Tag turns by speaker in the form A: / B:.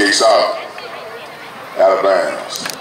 A: kicks out out of bounds.